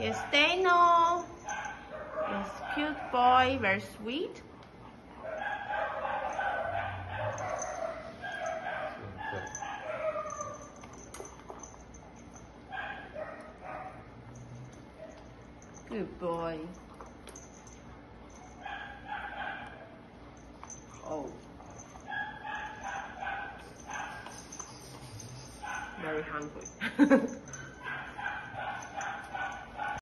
Yes, Dano. He's cute boy, very sweet. Good boy. Oh. Very hungry.